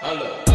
Allora.